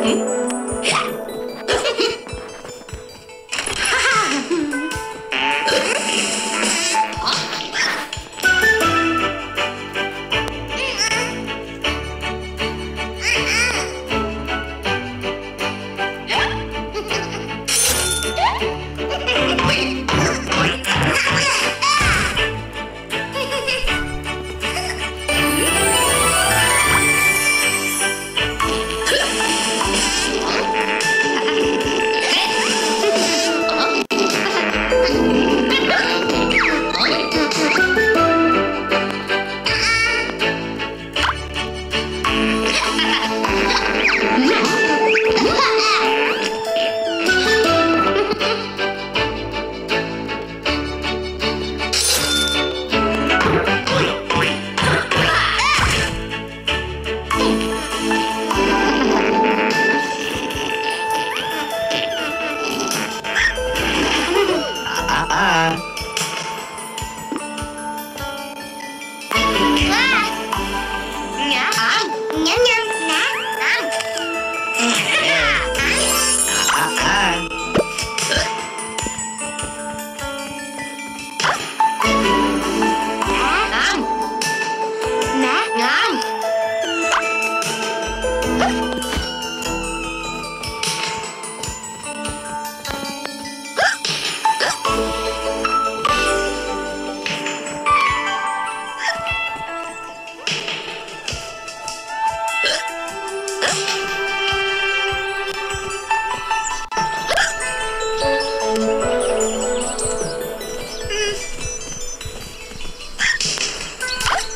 Mm-hmm.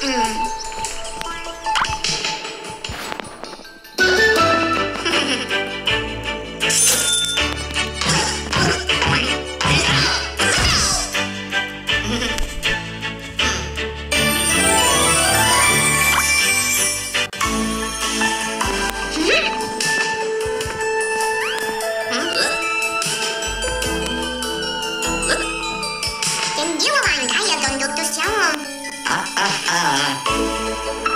Mm. ah, ah, ah.